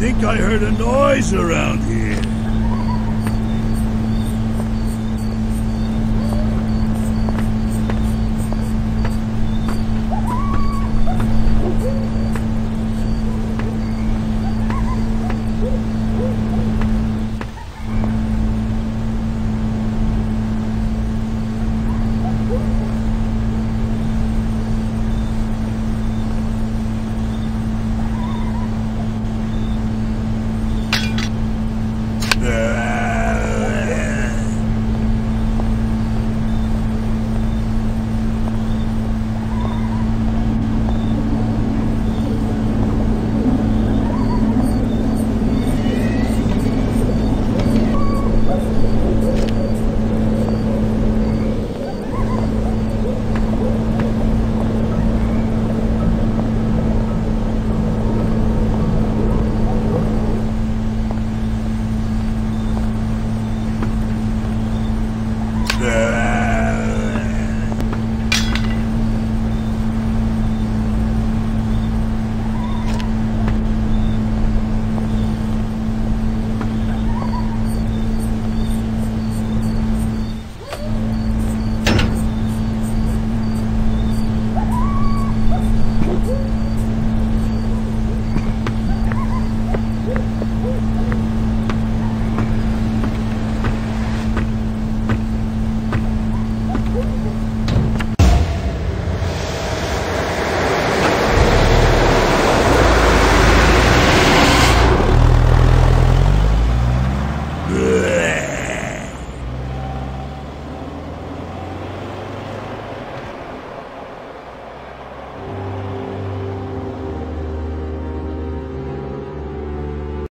think I heard a noise around here. Woo!